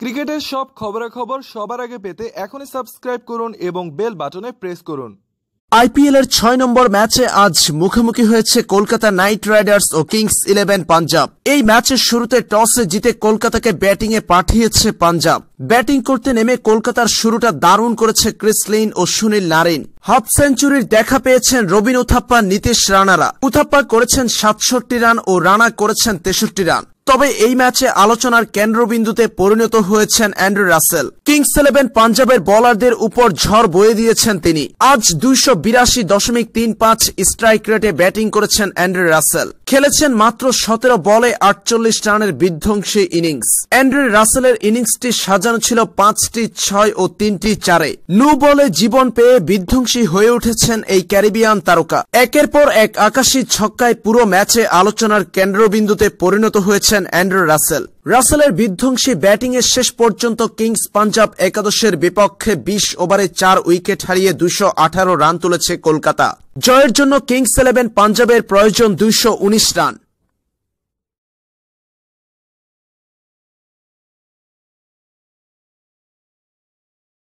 ক্রিকেটের সব খবরাখবর সবার আগে পেতে এখনই সাবস্ক্রাইব করুন এবং বেল বাটনে প্রেস করুন। আইপিএল এর ছয় নম্বর ম্যাচে আজ মুখোমুখি হয়েছে কলকাতা নাইট রাইডার্স ও কিংস ইলেভেন পাঞ্জাব। এই ম্যাচের শুরুতে টসে জিতে কলকাতাকে ব্যাটিংয়ে পাঠিয়েছে পাঞ্জাব। ব্যাটিং করতে নেমে কলকাতার শুরুটা দারুণ করেছে ক্রিসলিন ও সুনীল নারিন। হাফ সেঞ্চুরির দেখা পেয়েছেন রবিন উথাপ্পা, নীতিশ রানারা। উথাপ্পা করেছেন সাতষট্টি রান ও রানা করেছেন তেষট্টি রান। তবে এই ম্যাচে আলোচনার কেন্দ্রবিন্দুতে পরিণত হয়েছেন অ্যান্ড্রু রাসেল। কিংস ইলেভেন পাঞ্জাবের বলারদের উপর ঝড় বয়ে দিয়েছেন তিনি। আজ দুইশো বিরাশি দশমিক তিন পাঁচ স্ট্রাইক রেটে ব্যাটিং করেছেন অ্যান্ড্রু রাসেল। খেলেছেন মাত্র সতেরো বলে আটচল্লিশ রানের বিধ্বংসী ইনিংস। অ্যান্ড্রু রাসেলের ইনিংসটি সাজানো ছিল পাঁচটি ছয় ও তিনটি চারে। নু বলে জীবন পেয়ে বিধ্বংসী হয়ে উঠেছেন এই ক্যারিবিয়ান তারকা। একের পর এক আকাশী ছক্কায় পুরো ম্যাচে আলোচনার কেন্দ্রবিন্দুতে পরিণত হয়েছেন অ্যান্ড্রু রাসেল। রাসেলের বিধ্বংসী ব্যাটিংয়ের শেষ পর্যন্ত কিংস পাঞ্জাব একাদশের বিপক্ষে বিশ ওভারে চার উইকেট হারিয়ে দুশো রান তুলেছে কলকাতা। জয়ের জন্য কিংস ইলেভেন পাঞ্জাবের প্রয়োজন দুইশ উনিশ রান।